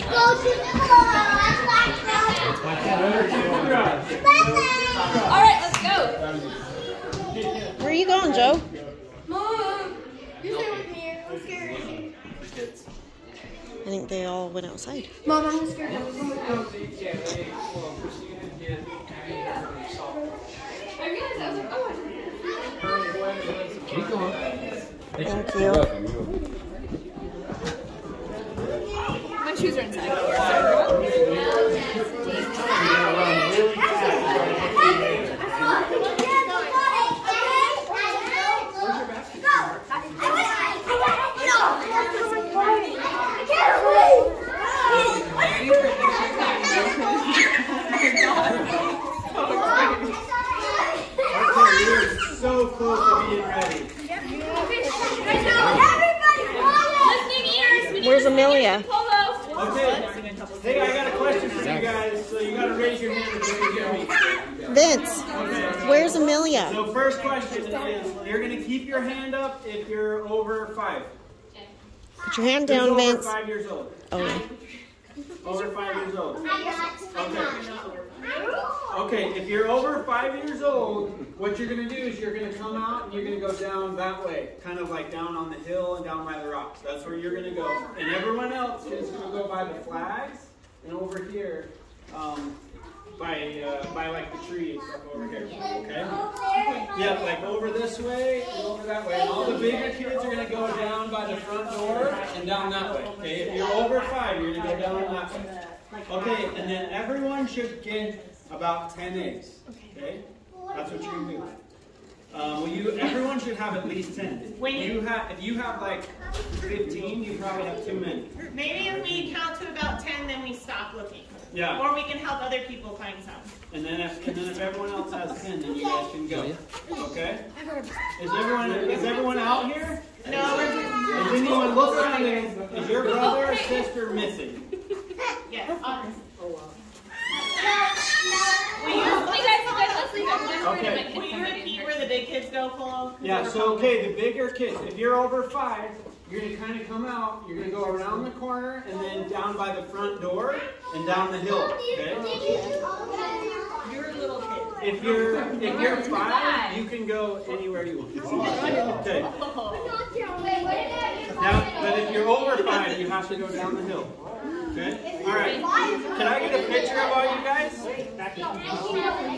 All right, let's go. Where are you going, Joe? Mom, you stay with me. I'm scared. I think they all went outside. Mom, I'm scared. I'm scared. I realized I was like, oh. Keep going. Thank You're you. welcome. You're welcome. My shoes are inside. So close to being ready. Listening ears. We need Where's Amelia? It in Polo. Okay. Hey, I got a question for you guys. So you got to raise your hand if you hear me. Vince, where's Amelia? So first question is, you're going to keep your hand up if you're over five. Put your hand Who's down, over Vince. five years old? Oh. Over five years old. Okay. Okay, if you're over five years old, what you're going to do is you're going to come out and you're going to go down that way, kind of like down on the hill and down by the rocks. That's where you're going to go. And everyone else is going to go by the flags and over here um, by uh, by like the trees over here. Okay? Yeah, like over this way and over that way. And all the bigger kids are going to go down by the front door and down that way. Okay? If you're over five, you're going to go down that way. Okay, and then everyone should get about 10 eggs. Okay? That's what you're going to do. Um, well, you, everyone should have at least 10. When you- you have, if you have like 15, you probably have too many. Maybe if we count to about 10, then we stop looking. Yeah. Or we can help other people find some. And then if, and then if everyone else has 10, then you guys can go. Okay? Is everyone, is everyone out here? No, we're anyone look around is your brother or sister missing? yes. honest. Will you, you guys, you guys, let's leave it. Okay. Will you repeat where the big kids go, Polo? Yeah, so okay, the bigger kids, if you're over five, you're gonna kind of come out, you're gonna go around the corner and then down by the front door and down the hill, okay? You're a little kid. If you're, if you're five, you can go anywhere you want. Oh, okay, oh. now, but if you're over five, you have to go down the hill, okay? All right, can I get a picture of all you guys?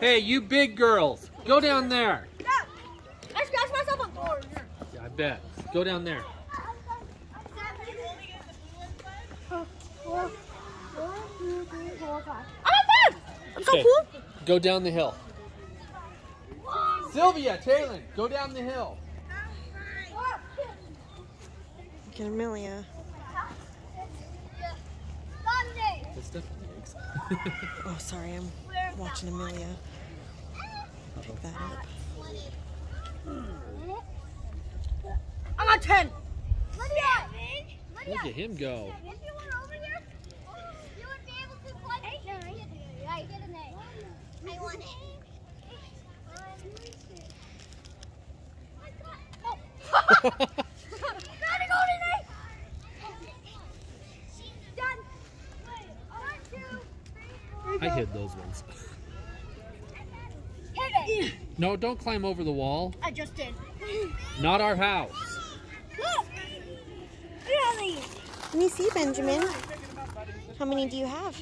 Hey, you big girls, go down there. I scratched myself on doors. Yeah, I bet. Go down there. I'm dead. I'm so cool. Go down the hill. Sylvia, Taylor, go down the hill. Get Amelia. Sunday. Good stuff. Thanks. Oh, sorry, I'm watching Amelia. Pick that up. I got ten. Look at him go. If you went over here, you would be able to plug eight nine. I get an A. I want it. Oh. Got a golden egg. Done. Wait, one, two, three, four. I hid those ones. No, don't climb over the wall. I just did. Not our house. Look. Really? Let me see, Benjamin. How many do you have?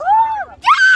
Oh, Dad!